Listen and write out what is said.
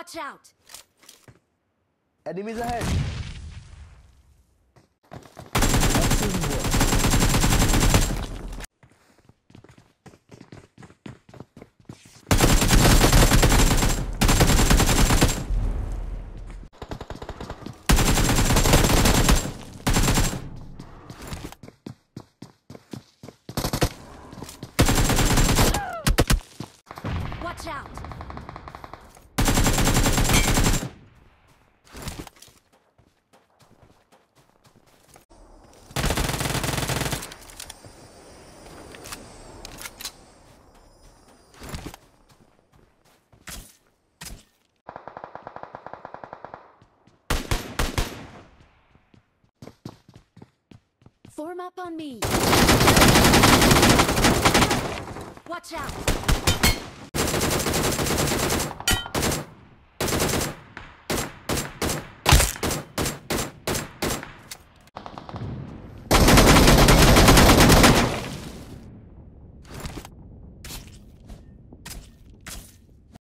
Watch out! Enemies ahead. Watch out! Form up on me. Watch out!